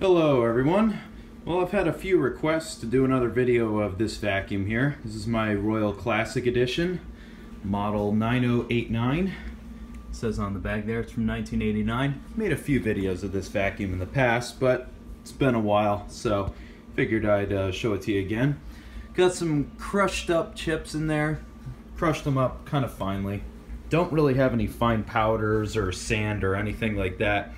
Hello everyone. Well I've had a few requests to do another video of this vacuum here. This is my Royal Classic Edition, model 9089. It says on the bag there it's from 1989. Made a few videos of this vacuum in the past, but it's been a while, so figured I'd uh, show it to you again. Got some crushed up chips in there. Crushed them up kind of finely. Don't really have any fine powders or sand or anything like that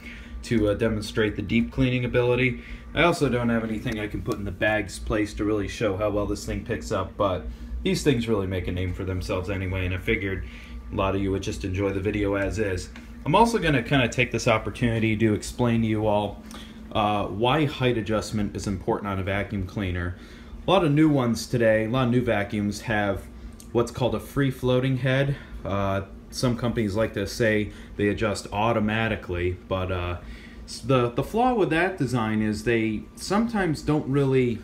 to uh, demonstrate the deep cleaning ability. I also don't have anything I can put in the bag's place to really show how well this thing picks up, but these things really make a name for themselves anyway, and I figured a lot of you would just enjoy the video as is. I'm also going to kind of take this opportunity to explain to you all uh, why height adjustment is important on a vacuum cleaner. A lot of new ones today, a lot of new vacuums have what's called a free floating head. Uh, some companies like to say they adjust automatically, but uh, the the flaw with that design is they sometimes don't really,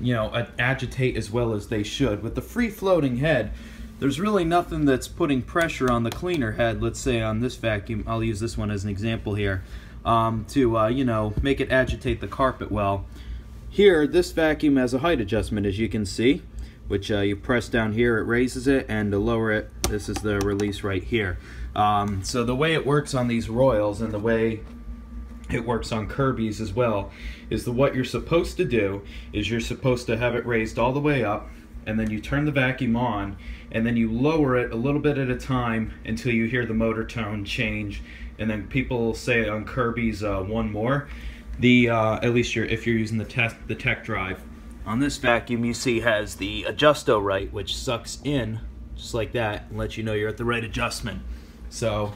you know, agitate as well as they should. With the free floating head, there's really nothing that's putting pressure on the cleaner head. Let's say on this vacuum, I'll use this one as an example here, um, to uh, you know make it agitate the carpet well. Here, this vacuum has a height adjustment, as you can see which uh, you press down here, it raises it, and to lower it, this is the release right here. Um, so the way it works on these Royals and the way it works on Kirby's as well is the what you're supposed to do is you're supposed to have it raised all the way up and then you turn the vacuum on and then you lower it a little bit at a time until you hear the motor tone change and then people say on Kirby's uh, one more the uh, at least you're, if you're using the test the tech drive on this vacuum, you see has the adjusto right, which sucks in just like that and lets you know you're at the right adjustment. So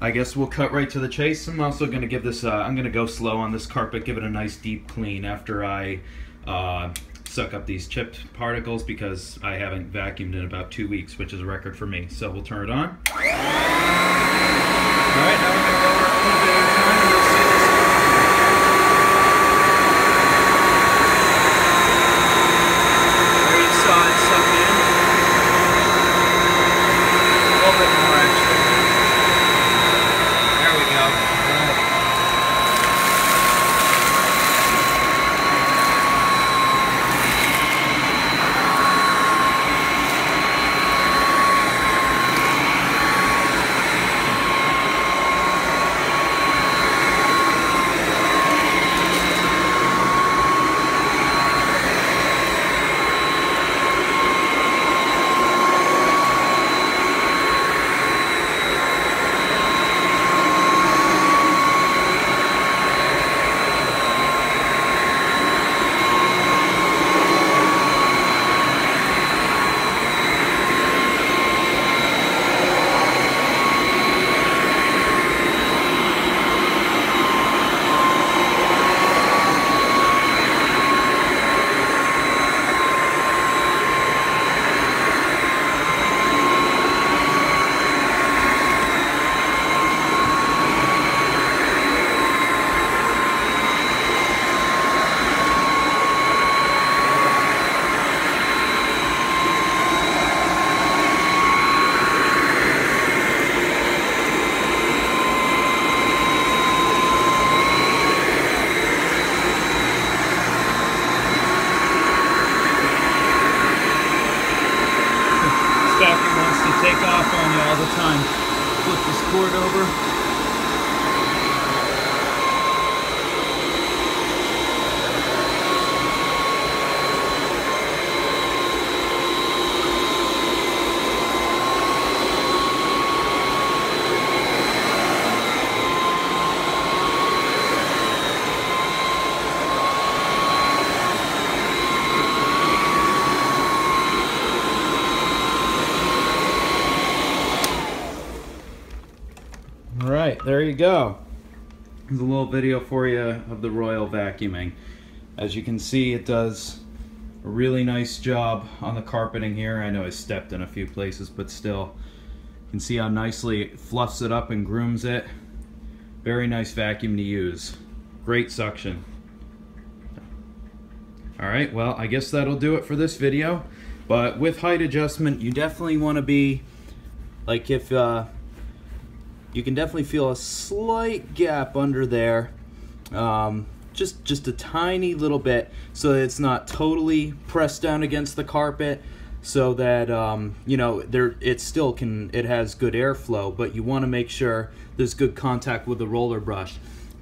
I guess we'll cut right to the chase. I'm also to give this, uh, I'm to go slow on this carpet, give it a nice deep clean after I uh, suck up these chipped particles because I haven't vacuumed in about two weeks, which is a record for me. So we'll turn it on. Time. Flip this cord over. All right, there you go. There's a little video for you of the Royal vacuuming. As you can see, it does a really nice job on the carpeting here. I know I stepped in a few places, but still, you can see how nicely it fluffs it up and grooms it. Very nice vacuum to use. Great suction. All right, well, I guess that'll do it for this video. But with height adjustment, you definitely want to be, like if, uh, you can definitely feel a slight gap under there. Um, just just a tiny little bit so that it's not totally pressed down against the carpet so that um, you know there it still can it has good airflow but you want to make sure there's good contact with the roller brush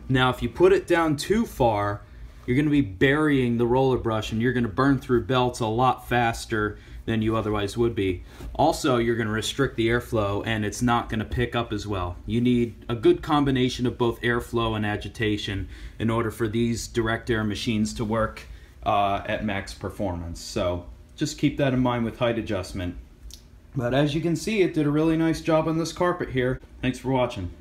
now if you put it down too far you're going to be burying the roller brush and you're going to burn through belts a lot faster than you otherwise would be. Also, you're going to restrict the airflow and it's not going to pick up as well. You need a good combination of both airflow and agitation in order for these direct air machines to work uh, at max performance. So just keep that in mind with height adjustment. But as you can see, it did a really nice job on this carpet here. Thanks for watching.